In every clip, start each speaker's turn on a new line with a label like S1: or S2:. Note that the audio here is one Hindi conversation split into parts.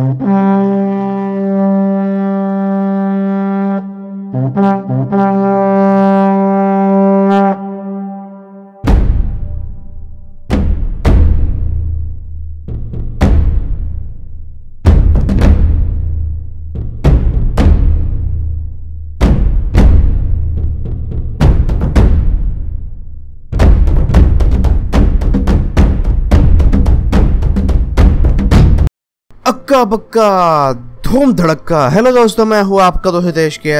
S1: Thank you. बक्का धूम धड़क्का। हेलो दोस्तों, मैं हूँ आपका दोस्त हितेश के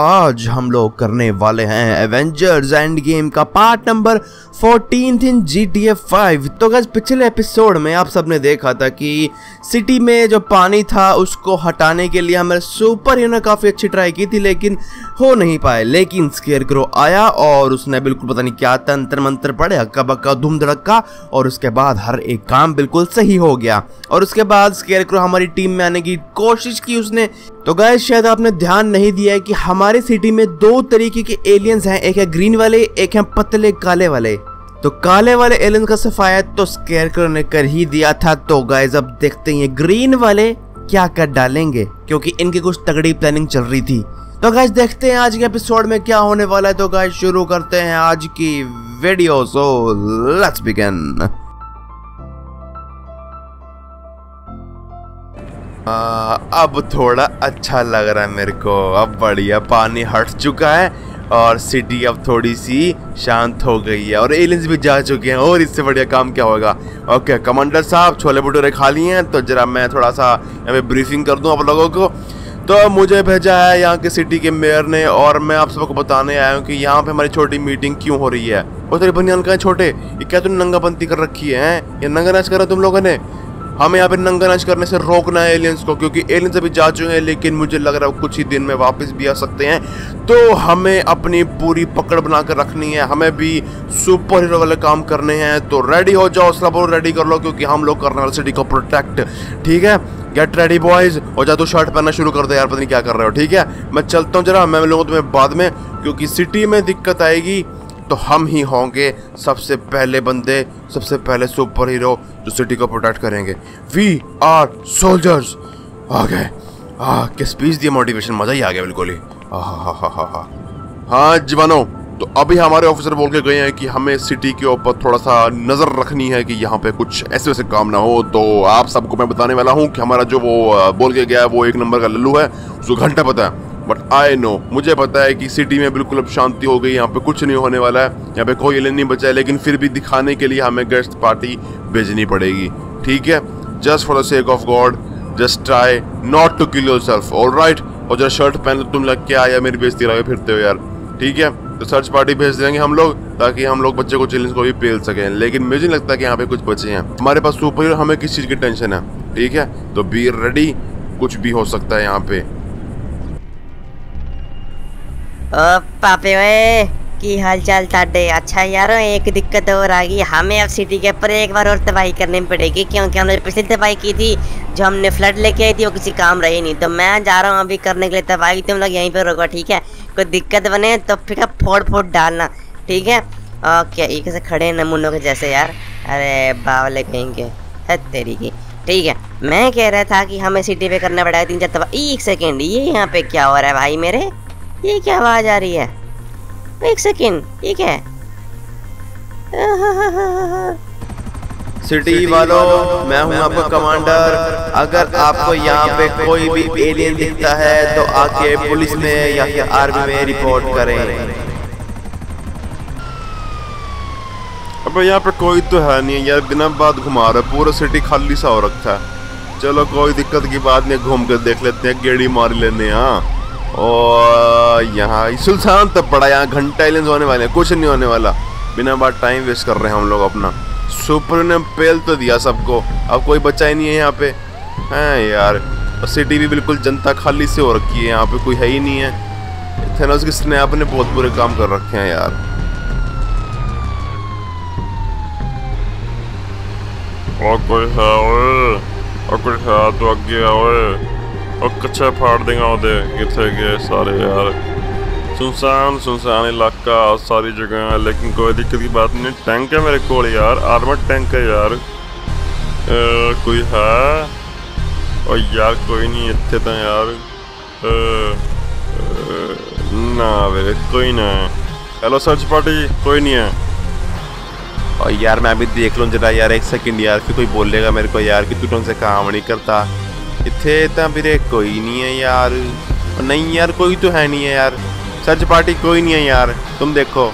S1: आज हम लोग करने वाले हैं एवेंजर्स एंड गेम का part number 14 in G T A five तो गज पिछले एपिसोड में आप सबने देखा था कि सिटी में जो पानी था, उसको हटाने के लिए हमारे सुपर हीरो ने काफ़ी अच्छी ट्राई की थी, लेकिन हो नहीं पाए। लेकिन स्केयर ग्रो आया और उसने बिल्कुल पता नहीं क्या तंत्र मंत्र पड़े हक्का बक्का धूम धड़क्का और उसके बाद हर एक काम बिल्कुल सही हो गया। और उसके बाद स्केयर ग्रो हमारी टीम में आने की कोशिश की उसने। तो गए शायद आपने ध्यान नहीं दिया है कि हमारी सिटी में दो तरीके के एलियंस हैं। एक है ग्रीन वाले, एक है पतले काले वाले। तो काले वाले एलियन का सफाया तो स्केयर ने कर ही दिया था। तो गाइज़ अब देखते हैं ग्रीन वाले क्या कर डालेंगे, क्योंकि इनकी कुछ तगड़ी प्लानिंग चल रही थी। तो गाइज़ देखते हैं आज के एपिसोड में क्या होने वाला है। तो गाइज़ शुरू करते हैं आज की वीडियो सो लेट्स बिगिन आ, अब थोड़ा अच्छा लग रहा है मेरे को। अब बढ़िया पानी हट चुका है और सिटी अब थोड़ी सी शांत हो गई है और एलियंस भी जा चुके हैं और इससे बढ़िया काम क्या होगा? ओके कमांडर साहब छोले भटूरे खा लिए हैं तो जरा मैं थोड़ा सा यहाँ ब्रीफिंग कर दूँ आप लोगों को। तो मुझे भेजा है यहाँ के सिटी के मेयर ने और मैं आप सबको बताने आया हूँ कि यहाँ पे हमारी छोटी मीटिंग क्यों हो रही है। और तेरे बनियान का छोटे? ये क्या तुमने नंगा बंती कर रखी है ये नंगा नाच कर तुम लोगों ने? हमें यहाँ पे नंगा नाच करने से रोकना है एलियंस को, क्योंकि एलियंस अभी जा चुके हैं, लेकिन मुझे लग रहा है कुछ ही दिन में वापस भी आ सकते हैं। तो हमें अपनी पूरी पकड़ बना कर रखनी है। हमें भी सुपर हीरो वाले काम करने हैं। तो रेडी हो जाओ, सब रेडी कर लो, क्योंकि हम लोग करने वाले सिटी को प्रोटेक्ट ठीक है? गेट रेडी बॉयज़ और जा तू शर्ट पहनना शुरू कर दे यार, पता नहीं क्या कर रहे हो। ठीक है? मैं चलता हूँ जरा, मैं मिलूँगा तुम्हें बाद में, क्योंकि सिटी में दिक्कत आएगी। तो हम ही होंगे सबसे पहले बंदे, सबसे पहले सुपर हीरो जो सिटी को प्रोटेक्ट करेंगे। वी आर सोल्जर्स आ गए। हाँ क्या स्पीच दिया मोटिवेशन मज़ा ही आ गया बिल्कुल ही। हाँ जवानो तो अभी हमारे ऑफिसर बोल के गए हैं कि हमें सिटी के ऊपर थोड़ा सा नज़र रखनी है कि यहाँ पे कुछ ऐसे वैसे काम ना हो। तो आप सबको मैं बताने वाला हूँ कि हमारा जो वो बोल के गया है, वो एक नंबर का लल्लू है। उसको घंटा पता है। बट आई नो मुझे पता है कि सिटी में बिल्कुल अब शांति हो गई, यहाँ पे कुछ नहीं होने वाला है। यहाँ पे कोई एलियन नहीं बचा है, लेकिन फिर भी दिखाने के लिए हमें गेस्ट पार्टी भेजनी पड़ेगी। ठीक है? Just for the sake of God just try not to kill yourself all right और जरा शर्ट पहन लो, तुम लग के आया, मेरी बेजती लगे फिरते हो यार। ठीक है? तो सर्च पार्टी भेज देंगे हम लोग, ताकि हम लोग बच्चे को चिल्ड्रंस को भी पेल सकें। लेकिन मुझे नहीं लगता कि यहाँ पे कुछ बचे हैं। हमारे पास सुपर हीरो हमें किस चीज़ की टेंशन है? ठीक है? तो बी रेडी कुछ भी हो सकता है यहाँ पे।
S2: ओ, पापे ओए, की हाल चाल ताडे? अच्छा यारो, एक दिक्कत और आ गई। हमें अब सिटी के ऊपर एक बार और तबाही करनी पड़ेगी, क्योंकि हमने पिछली तबाही की थी। जो हमने फ्लड लेके आई थी, वो किसी काम रही नहीं। तो मैं जा रहा हूँ अभी करने के लिए तबाही। तुम लोग यहीं पे रोको, ठीक है? कोई दिक्कत बने तो फिर फोड़ फोड़ डालना, ठीक है? ओके, ये कैसे खड़े नमूनों के जैसे यार? अरे, बावले कहेंगे। है तेरी की। ठीक है, मैं कह रहा था कि हमें सिटी पे करना पड़ेगा तीन चार तबाही। एक सेकेंड ये यहाँ पे क्या हो रहा है भाई मेरे? ये क्या आवाज़ आ रही है? एक सेकेंड ये क्या है।
S1: सिटी वालों मैं हूँ आपका कमांडर। अगर आपको यहाँ पे कोई भी एलियन दिखता है तो आके पुलिस में या फिर आर्मी में रिपोर्ट करें।
S3: अबे यहाँ पे कोई तो है नहीं यार बिना बात घुमा रहे पूरा सिटी खाली सा हो रखा है। चलो कोई दिक्कत की बात नहीं घूम कर देख लेते हैं गेड़ी मार लेने हाँ। और यहाँ सुल्तान तब पड़ा यहाँ घंटा एलियंस होने वाले हैं, कुछ नहीं होने वाला। बिना बात टाइम वेस्ट कर रहे हैं हम लोग अपना। सुपर ने पेल तो दिया सबको। अब कोई बच्चा ही नहीं है यहाँ पे। हैं यार सिटी भी बिल्कुल जनता खाली से हो रखी है, यहाँ पे कोई है ही नहीं है। थेनोस की स्नैप ने बहुत बुरे काम कर रखे हैं यार।
S4: और कोई है और? कोई है तो आगे ओए और कच्चा फाड़ देगा ओदे कितने गए सारे यार सुनसान सुनसान इलाका सारी जगह लेकिन कोई दिक्कत की बात नहीं टैंक है मेरे को यार आर्मर टैंक है यार ए, कोई है ओ यार कोई नहीं इतने तो यार अ, अ, ना वे कोई ना हेलो सर्च पार्टी कोई नहीं है
S1: और यार मैं अभी देख लूँ जरा यार एक सेकंड यार कि कोई बोलेगा मेरे को यार कि तू ढंग काम नहीं करता इतने तो मेरे कोई नहीं है यार। नहीं यार, कोई तो है नहीं है यार। सर्च पार्टी कोई नहीं है यार। तुम देखो।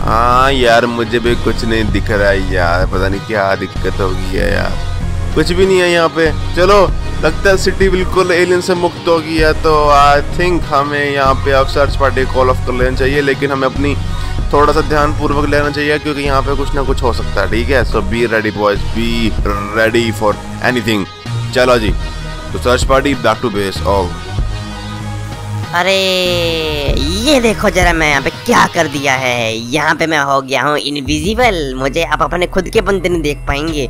S1: हाँ यार, मुझे भी कुछ नहीं दिख रहा है यार। पता नहीं क्या दिक्कत हो गई है यार। कुछ भी नहीं है यहाँ पे। चलो, लगता है सिटी बिल्कुल एलियन से मुक्त हो गई है तो आई थिंक हमें यहाँ पे अब सर्च पार्टी कॉल ऑफ़ कर लेना चाहिए, लेकिन हमें अपनी थोड़ा सा ध्यान पूर्वक लेना चाहिए, क्योंकि यहाँ पे कुछ ना कुछ हो सकता है, ठीक है? So be ready boys be ready for anything चलो जी तो search party back to base all
S2: अरे, ये देखो जरा मैं यहाँ पे क्या कर दिया है। यहाँ पे मैं हो गया हूँ इनविजिबल मुझे अब अपने खुद के बंदे नहीं देख पाएँगे।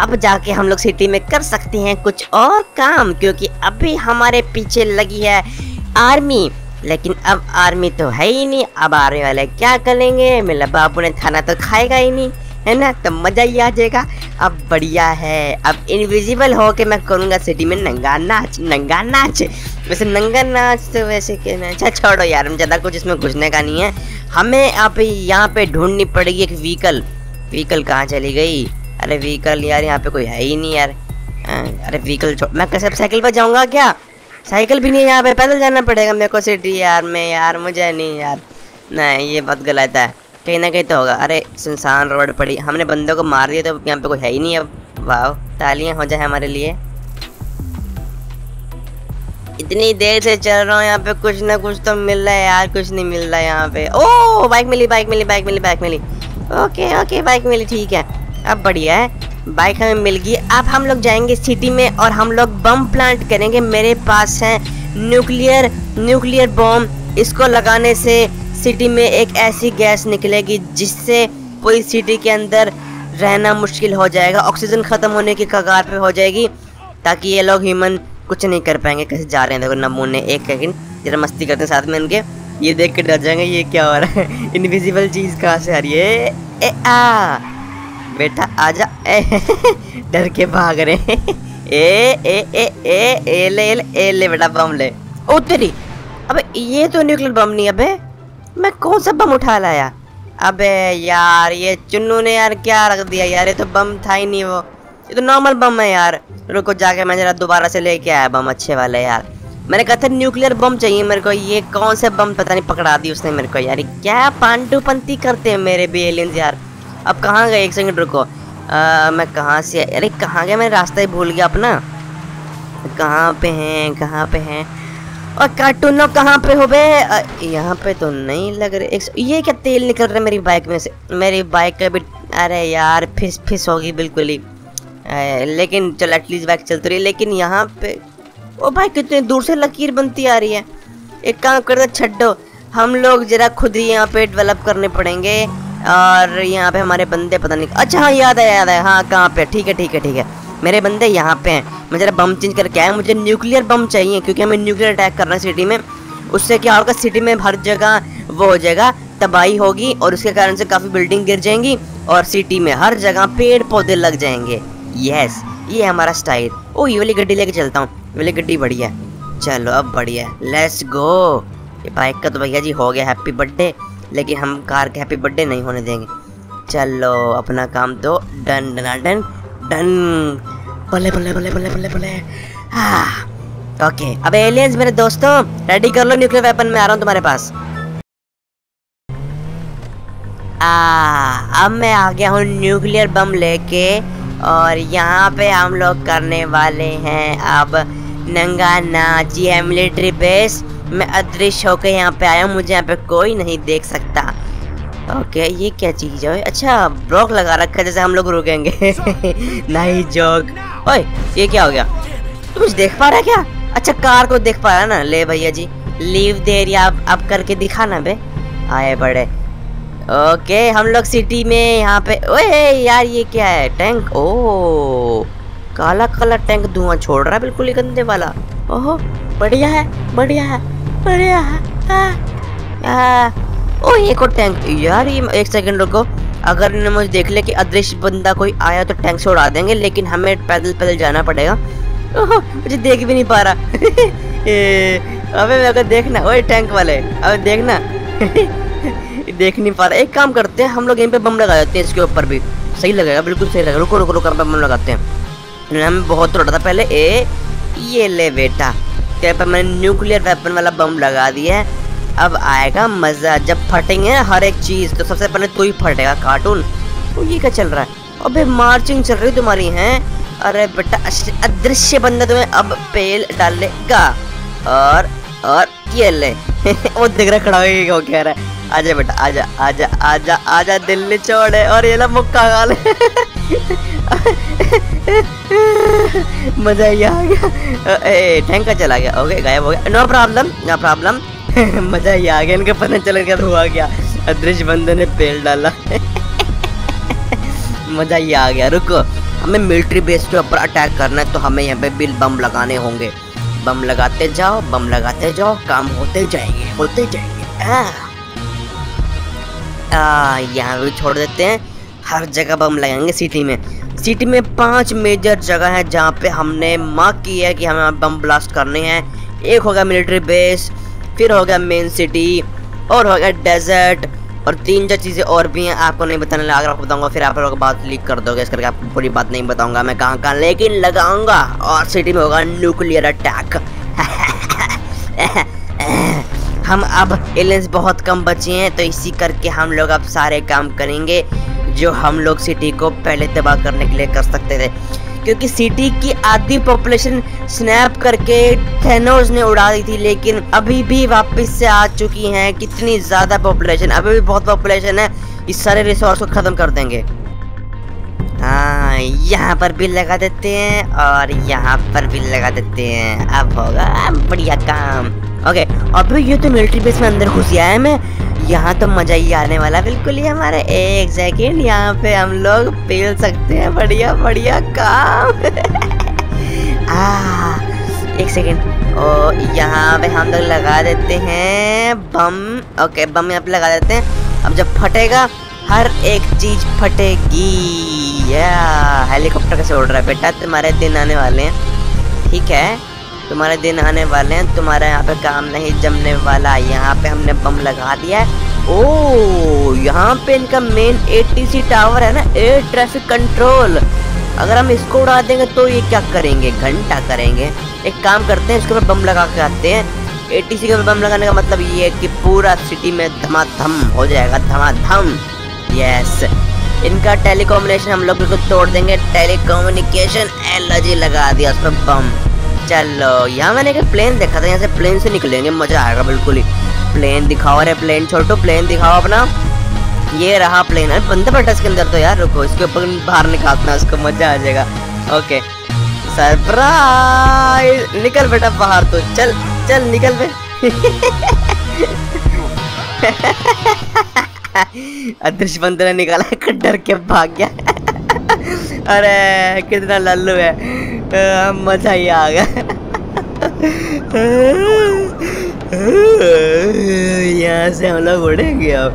S2: अब जाके हम लोग सिटी में कर सकते हैं कुछ और काम, क्योंकि अभी हमारे पीछे लगी है आर्मी लेकिन अब आर्मी तो है ही नहीं। अब आर्मी वाले क्या करेंगे? मेरा बाबू ने खाना तो खाएगा ही नहीं। है ना? तो मज़ा ही आ जाएगा। अब बढ़िया है। अब इनविजिबल हो के मैं करूँगा सिटी में नंगा नाच नंगा नाच। वैसे नंगा नाच तो वैसे क्या ना अच्छा छोड़ो यार हम ज़्यादा कुछ इसमें घुसने का नहीं है। हमें अब यहाँ पे ढूंढनी पड़ेगी एक व्हीकल व्हीकल कहाँ चली गई? अरे व्हीकल यार यहाँ पे कोई है ही नहीं यार। हाँ, अरे व्हीकल छोड़ मैं कैसे साइकिल पर जाऊँगा क्या? साइकिल भी नहीं यहाँ पे पैदल जाना पड़ेगा मेरे को सिटी यार में यार मुझे नहीं यार। नहीं ये बहुत गलत है। कहीं ना कहीं तो होगा। अरे, सुनसान रोड पड़ी। हमने बंदों को मार दिया तो यहाँ पे कोई है ही नहीं अब। वाह तालियाँ हो जाए हमारे लिए। इतनी देर से चल रहा हूँ यहाँ पे, कुछ ना कुछ तो मिल रहा है यार, कुछ नहीं मिल रहा है यहाँ पे। ओ बाइक मिली बाइक मिली बाइक मिली बाइक मिली। ओके ओके बाइक मिली, ठीक है। अब बढ़िया है। बाइक हमें मिल गई। अब हम लोग जाएँगे सिटी में और हम लोग बम प्लांट करेंगे। मेरे पास है न्यूक्लियर न्यूक्लियर बम इसको लगाने से सिटी में एक ऐसी गैस निकलेगी जिससे पूरी सिटी के अंदर रहना मुश्किल हो जाएगा। ऑक्सीजन ख़त्म होने की कगार पे हो जाएगी ताकि ये लोग ह्यूमन कुछ नहीं कर पाएँगे। कैसे जा रहे हैं? देखो नमूने एक सेकंड जरा मस्ती करते हैं साथ में इनके। ये देख के डर जाएँगे ये क्या हो रहा है? इनविजिबल चीज़ कहाँ से आ रही है? ए आ। बेटा डर के भाग रहे ए ए ए ए ए ले ए ले, बेटा बम ले। ओ तेरी। अबे ये तो न्यूक्लियर बम नहीं अबे। मैं कौन सा बम उठा लाया? अबे यार ये चुन्नू ने यार क्या रख दिया यार? ये तो बम था ही नहीं वो। ये तो नॉर्मल बम है यार। रुको जाके मैं जरा दोबारा से लेके आया बम अच्छे वाले यार। मैंने कहा था न्यूक्लियर बम चाहिए मेरे को। ये कौन से बम? पता नहीं पकड़ा दी उसने मेरे को यार। क्या पांडुपंती करते हैं मेरे भी एलियंस यार। अब कहाँ गए? एक सेकंड रुको। आ, मैं कहाँ से अरे कहाँ गया? मैं रास्ता ही भूल गया अपना। कहाँ पे हैं? कहाँ पे हैं? और कार्टूनो कहाँ पे हो बे? यहाँ पे तो नहीं लग रहे। एक ये क्या तेल निकल रहा है मेरी बाइक में से? मेरी बाइक का भी अरे यार, फिस फिस होगी बिल्कुल ही। लेकिन चल एटलीस्ट बाइक चलती रही। लेकिन यहाँ पे ओ भाई, कितने दूर से लकीर बनती आ रही है। एक काम कर दो, छड्डो। हम लोग जरा खुद ही यहाँ पे डेवलप करने पड़ेंगे। और यहाँ पे हमारे बंदे पता नहीं अच्छा हाँ याद है याद है। हाँ कहाँ पे? ठीक है ठीक है ठीक है। मेरे बंदे यहाँ पे हैं। मैं जरा बम चेंज करके आया मुझे न्यूक्लियर बम चाहिए, क्योंकि हमें न्यूक्लियर अटैक करना है सिटी में। उससे क्या होगा? सिटी में हर जगह वो हो जाएगा, तबाही होगी और उसके कारण से काफ़ी बिल्डिंग गिर जाएँगी और सिटी में हर जगह पेड़ पौधे लग जाएँगे। यस ये हमारा स्टाइल ओ, ये वाली गड्डी लेके चलता हूँ। ये वाली गड्डी बढ़िया चलो, अब बढ़िया लेट्स गो ये बाइक का तो भैया जी हो गया हैप्पी बर्थडे लेकिन हम कार के हैप्पी बर्थडे नहीं होने देंगे। चलो, अपना काम तो डन, डना, डन डन। बल्ले बल्ले बल्ले बल्ले बल्ले बल्ले हाँ। ओके अब एलियंस मेरे दोस्तों रेडी कर लो न्यूक्लियर वेपन में आ रहा हूँ तुम्हारे पास। आ, अब मैं आ गया हूँ न्यूक्लियर बम लेके और यहाँ पे हम लोग करने वाले हैं अब नंगा नाच ये है मिलिट्री बेस मैं अदृश्य होकर यहाँ पे आया हूँ मुझे यहाँ पे कोई नहीं देख सकता। ओके ये क्या चीज़ है? अच्छा ब्लॉक लगा रखा है जैसे हम लोग रुकेंगे। नहीं जोक ओए ये क्या हो गया? तू कुछ देख पा रहा है क्या? अच्छा कार को देख पा रहा है ना? ले भैया जी लीव दे एरिया अब अब करके दिखा ना बे। आए बड़े। ओके हम लोग सिटी में यहाँ पे ओए यार ये क्या है? टैंक? ओ काला काला टैंक धुआँ छोड़ रहा है बिल्कुल ही गंदे वाला। ओहो बढ़िया है बढ़िया है बढ़िया है। आ, आ, ओ एक और टैंक। यार ये एक सेकंड रुको। अगर इन्होंने मुझे देख लिया कि अदृश्य बंदा कोई आया तो टैंक से उड़ा देंगे, लेकिन हमें पैदल पैदल जाना पड़ेगा। मुझे देख भी नहीं पा रहा। अबे को देखना, ओए टैंक वाले, अबे देखना। देख नहीं पा रहा। एक काम करते हैं, हम लोग यहीं पे बम लगा देते हैं इसके ऊपर भी। सही लगेगा, बिल्कुल सही लगेगा। रुको रुको रुको हम बम लगाते हैं। हम बहुत तोड़ा था पहले। ए, ये ले बेटा पर मैंने न्यूक्लियर वेपन वाला बम लगा दिया है। अब आएगा मज़ा। जब फटेंगे हर एक चीज़ तो सबसे पहले तू ही फटेगा कार्टून तो ये क्या चल रहा है? अबे मार्चिंग चल रही तुम्हारी, है? अरे बेटा अदृश्य बंदा तुम्हें अब पेल डालेगा। और और ये ले। वो दिख रहा खड़ा होके वो कह रहा है, आजा बेटा, आजा आजा आजा आजा दिल्ली छोड़े और ये ला मुक्का खा ले मज़ा आ गया। ए टैंक चला गया। ओके गायब हो गया। नो प्रॉब्लम नो प्रॉब्लम मज़ा ही आ गया इनका पता चल गया तो हुआ क्या। अदृश्य बंदे ने पेल डाला। मज़ा ही आ गया रुको। हमें मिलिट्री बेस के ऊपर अटैक करना है तो हमें यहाँ पे बिल बम लगाने होंगे। बम लगाते जाओ बम लगाते जाओ काम होते जाएँगे होते जाएँगे। आ, यहाँ भी छोड़ देते हैं। हर जगह बम लगाएँगे सिटी में। सिटी में पाँच मेजर जगह है जहाँ पे हमने मार्क किया है कि हमें बम ब्लास्ट करने हैं। एक होगा मिलिट्री बेस फिर हो गया मेन सिटी और हो गया डेजर्ट और तीन चार चीज़ें और भी हैं, आपको नहीं बताने लगा, अगर आपको बताऊँगा, फिर आप लोग बात लीक कर दोगे, इस करके आपको पूरी बात नहीं बताऊँगा मैं कहाँ कहाँ, लेकिन लगाऊँगा और सिटी में होगा न्यूक्लियर अटैक हम अब एलियंस बहुत कम बचे हैं तो इसी करके हम लोग अब सारे काम करेंगे, जो हम लोग सिटी को पहले तबाह करने के लिए कर सकते थे। क्योंकि सिटी की आधी पॉपुलेशन स्नैप करके थेनोस ने उड़ा दी थी, लेकिन अभी भी वापस से आ चुकी हैं कितनी ज़्यादा पॉपुलेशन अभी भी बहुत पॉपुलेशन है, इस सारे रिसोर्स को ख़त्म कर देंगे। हाँ यहाँ पर भी लगा देते हैं और यहाँ पर भी लगा देते हैं। अब होगा, बढ़िया काम। ओके अभी ये तो मिलिट्री बेस में अंदर घुस गया है मैं। यहाँ तो मज़ा ही आने वाला बिल्कुल ही हमारे एक सेकेंड यहाँ पे हम लोग पेल सकते हैं। बढ़िया बढ़िया काम। आ, एक सेकेंड ओ यहाँ पे हम लोग लगा देते हैं बम। ओके बम यहाँ पे लगा देते हैं। अब जब फटेगा हर एक चीज़ फटेगी। या हेलीकॉप्टर कैसे उड़ रहा है बेटा। तुम्हारे दिन आने वाले हैं। ठीक है? तुम्हारे दिन आने वाले हैं, तुम्हारा यहाँ पे काम नहीं जमने वाला यहाँ पे हमने बम लगा दिया है। ओ, यहाँ पे इनका मेन एटीसी टावर है ना एयर ट्रैफ़िक कंट्रोल अगर हम इसको उड़ा देंगे तो ये क्या करेंगे? घंटा करेंगे। एक काम करते हैं, इसके ऊपर बम लगा के आते हैं। एटीसी के ऊपर बम लगाने का मतलब ये है कि पूरा सिटी में धमाधम हो जाएगा, धमाधम। यस इनका टेलीकम्युनिकेशन हम लोग तोड़ देंगे। टेलीकम्युनिकेशन एलर्जी लगा दिया उस पर बम। चलो यहाँ मैंने एक प्लेन देखा था, यहाँ से प्लेन से निकलेंगे, मज़ा आएगा बिल्कुल ही। प्लेन दिखाओ अरे प्लेन छोटो प्लेन दिखाओ अपना। ये रहा प्लेन है बंदा बैठा इसके अंदर तो यार, रुको, इसके ऊपर बाहर निकालना, उसको मज़ा आ जाएगा। ओके सरप्राइज़ निकल बेटा बाहर तो चल चल निकल बे। अदृश्य बंदर ने निकाला डर के भाग गया अरे, कितना लल्लू है। मज़ा ही आ गया। यहाँ से हम लोग उड़ेंगे अब।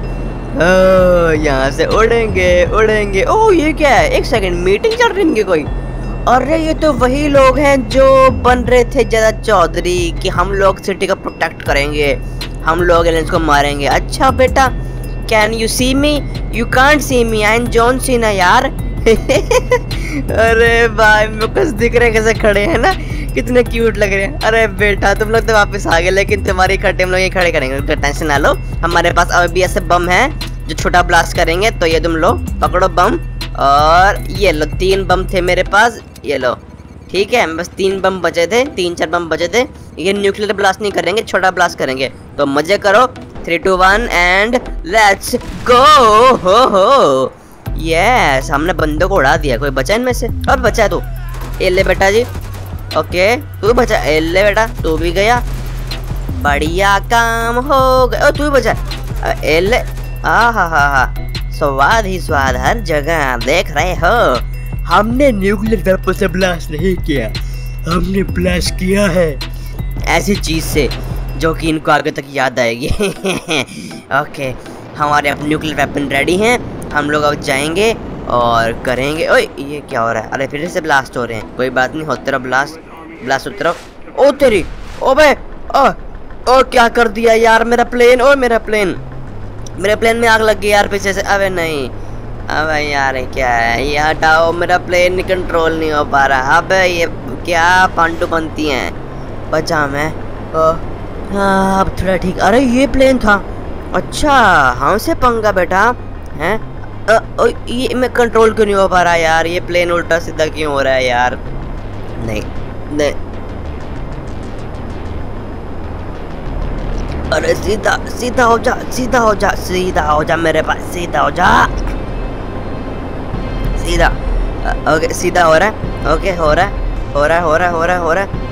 S2: यहाँ से उड़ेंगे उड़ेंगे। ओ ये क्या है? एक सेकंड मीटिंग चल रही है कोई? अरे, ये तो वही लोग हैं जो बन रहे थे ज़्यादा चौधरी कि हम लोग सिटी का प्रोटेक्ट करेंगे। हम लोग एलियंस को मारेंगे। अच्छा बेटा can you see me you can't see me I am John Cena यार। अरे भाई, मेरे कुछ दिख रहे कैसे खड़े हैं ना? कितने क्यूट लग रहे हैं। अरे बेटा, तुम लोग तो वापस आ गए, लेकिन तुम्हारी खड्डे हम लोग ये खड़े करेंगे। तो टेंशन ना लो। हमारे पास अभी ऐसे बम है, जो छोटा ब्लास्ट करेंगे तो ये तुम लो, पकड़ो बम, और ये लो, तीन बम थे मेरे पास, ये लो। ठीक है, बस तीन बम बचे थे, तीन चार बम बचे थे। ये न्यूक्लियर ब्लास्ट नहीं करेंगे, छोटा ब्लास्ट करेंगे। तो मज़े करो। Three two one and let's go हो हो। यस हमने बंदों को उड़ा दिया कोई बचा इनमें से? और बचा तू। ये बेटा जी। ओके तू बचा ए ले बेटा तू भी गया। बढ़िया काम हो गया। ओ, तू भी बचा। अ, ए ले आ हा हा। हा स्वाद ही स्वाद हर जगह देख रहे हो। हमने न्यूक्लियर वेपन से ब्लास्ट नहीं किया। हमने ब्लास्ट किया है। ऐसी चीज़ से जो कि इनको आगे तक याद आएगी। ओके हमारे अब न्यूक्लियर वेपन रेडी हैं। हम लोग अब जाएँगे और करेंगे। ओए, ये क्या हो रहा है? अरे, फिर से ब्लास्ट हो रहे हैं। कोई बात नहीं, होते रहो ब्लास्ट ब्लास्ट उतरो ओ, तेरी ओबे ओ ओ, क्या कर दिया यार मेरा प्लेन ओ, मेरा प्लेन मेरे प्लेन में आग लग गई यार पीछे से। अबे नहीं। अबे यार, क्या है? ये हटाओ, मेरा प्लेन कंट्रोल नहीं हो पा रहा। अबे, ये क्या पांडू बनती हैं? बचा मैं। ओ हाँ अब थोड़ा ठीक। अरे, ये प्लेन था। अच्छा हाँ से पंगा बेटा हैं? ये मैं कंट्रोल क्यों नहीं हो पा रहा यार? ये प्लेन उल्टा सीधा क्यों हो रहा है यार? नहीं नहीं। अरे सीधा सीधा हो जा, सीधा हो जा, सीधा हो जा मेरे पास, सीधा हो जा। सीधा ओके, सीधा हो रहा है, ओके, हो रहा है, हो रहा है, हो रहा है, हो रहा है, हो रहा है।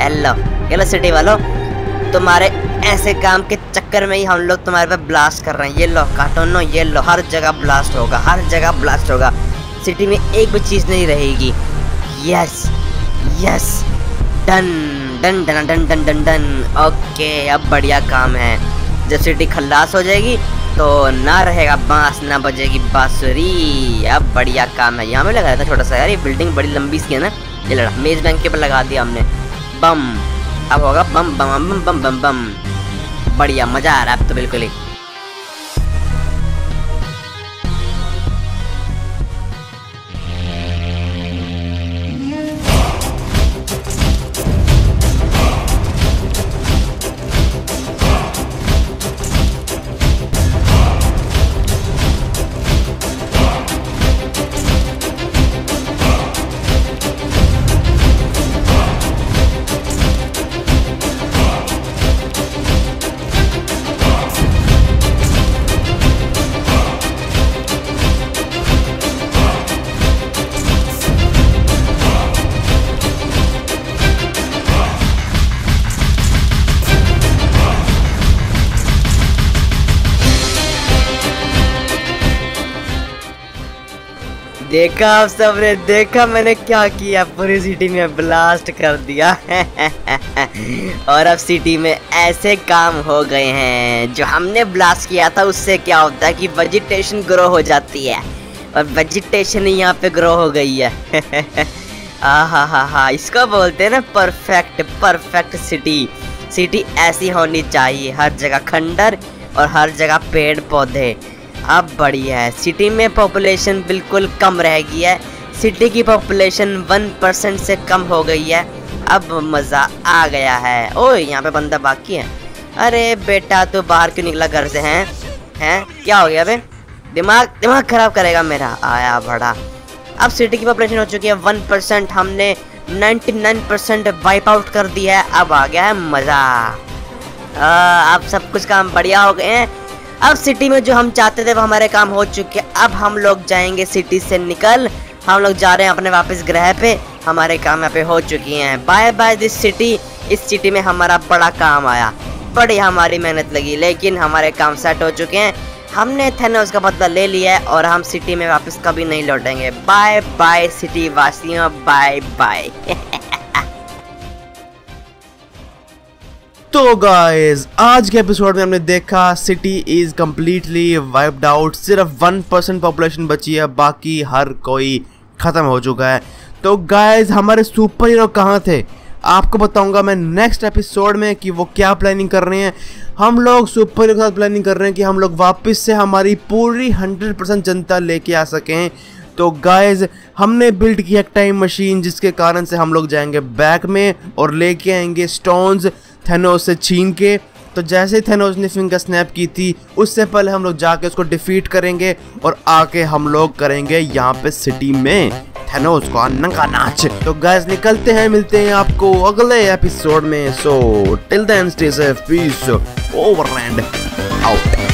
S2: हेलो हेलो सिटी वालों. तुम्हारे ऐसे काम के चक्कर में ही हम लोग तुम्हारे पे ब्लास्ट कर रहे हैं. ये लो कार्टून नो ये लो हर जगह ब्लास्ट होगा, हर जगह ब्लास्ट होगा. सिटी में एक भी चीज़ नहीं रहेगी. Yes yes done done done done done done done okay अब बढ़िया काम है. जब सिटी खल्लास हो जाएगी तो ना रहेगा बाँस, ना बजेगी बांसुरी. अब बढ़िया काम है. यहाँ पे लगाया था छोटा सा, यार ये बिल्डिंग बड़ी लंबी सी है ना. ये लड़ा मेज बैंक के ऊपर लगा दिया हमने. बम। अब होगा बम बम बम बम बम बम। बढ़िया, मज़ा आ रहा है अब तो बिल्कुल ही। देखा आप सबने, देखा मैंने क्या किया? पूरी सिटी में ब्लास्ट कर दिया। और अब सिटी में ऐसे काम हो गए हैं, जो हमने ब्लास्ट किया था, उससे क्या होता है कि वेजिटेशन ग्रो हो जाती है। और वेजिटेशन ही यहाँ पे ग्रो हो गई है। आ हा हा हा इसको बोलते हैं ना परफेक्ट परफेक्ट सिटी सिटी ऐसी होनी चाहिए, हर जगह खंडर और हर जगह पेड़ पौधे अब बढ़िया है। सिटी में पॉपुलेशन बिल्कुल कम रह गई है। सिटी की पॉपुलेशन वन परसेंट से कम हो गई है। अब मज़ा आ गया है। ओए, यहाँ पे बंदा बाकी है। अरे बेटा, तू बाहर क्यों निकला? घर से हैं? हैं? क्या हो गया बे दिमाग दिमाग खराब करेगा मेरा। आया बड़ा। अब सिटी की पॉपुलेशन हो चुकी है वन परसेंट हमने 99 परसेंट वाइप आउट कर दिया है। अब आ गया है मज़ा। अब सब कुछ काम बढ़िया हो गए हैं। अब सिटी में जो हम चाहते थे वो हमारे काम हो चुके अब हम लोग जाएँगे सिटी से निकल। हम लोग जा रहे हैं अपने वापस ग्रह पे। हमारे काम यहाँ पे हो चुकी हैं। बाय बाय दिस सिटी इस सिटी में हमारा बड़ा काम आया। बड़ी हमारी मेहनत लगी, लेकिन हमारे काम सेट हो चुके हैं। हमने थेनोस का बदला ले लिया है और हम सिटी में वापस कभी नहीं लौटेंगे। बाय बाय सिटी वासियों। बाय बाय
S1: तो गाइस आज के एपिसोड में हमने देखा city is completely wiped out सिर्फ़ वन परसेंट पॉपुलेशन बची है, बाकी हर कोई खत्म हो चुका है। तो गाइस हमारे सुपर हीरो कहाँ थे? आपको बताऊँगा मैं नेक्स्ट एपिसोड में कि वो क्या प्लानिंग कर रहे हैं। हम लोग सुपर हीरो के साथ प्लानिंग कर रहे हैं कि हम लोग वापस से हमारी पूरी हंड्रेड परसेंट जनता लेके आ सकें। तो गाइज़ हमने बिल्ड किया टाइम मशीन जिसके कारण से हम लोग जाएँगे बैक में और लेके आएँगे स्टोन्स थेनोस से छीन के तो जैसे ही थेनोस ने फिंगर स्नैप की थी, उससे पहले हम लोग जाके उसको डिफीट करेंगे और आके हम लोग करेंगे यहाँ पे सिटी में थेनोस का नंगा नाच। तो गैस निकलते हैं, मिलते हैं आपको अगले एपिसोड में। So till then stay safe peace over and out